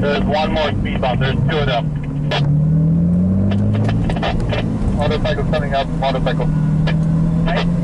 There's one more speed bump. There's two of them. Motorcycle coming up. Motorcycle. Right.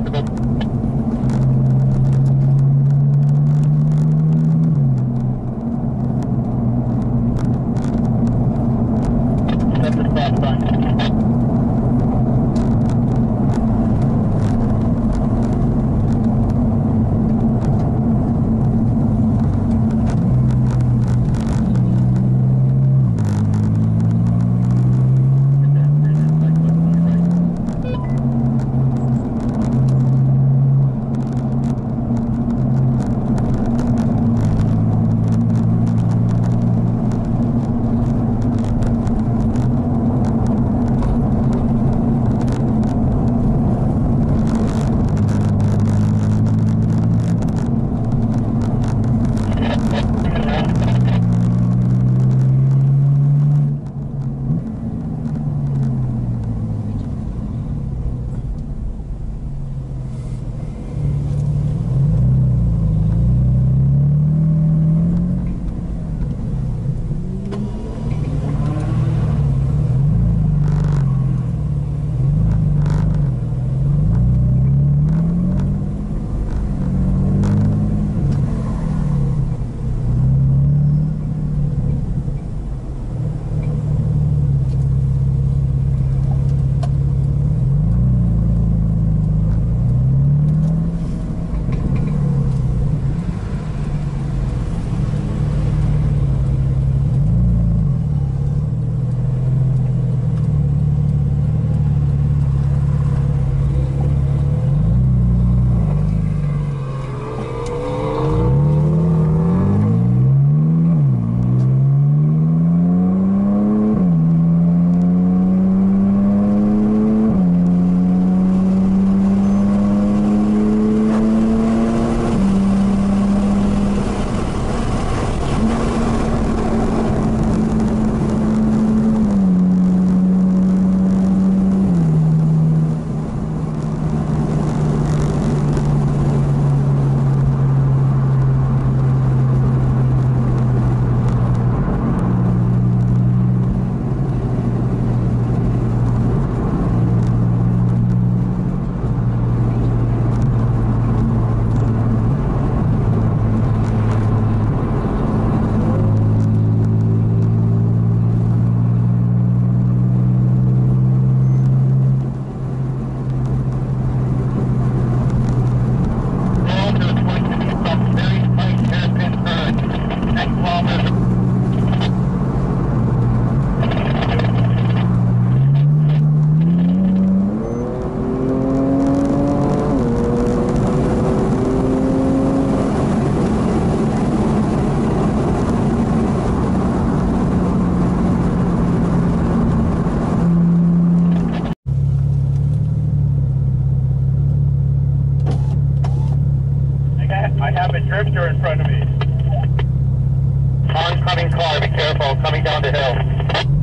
это как Have in front of me. Oncoming car, be careful, coming down the hill.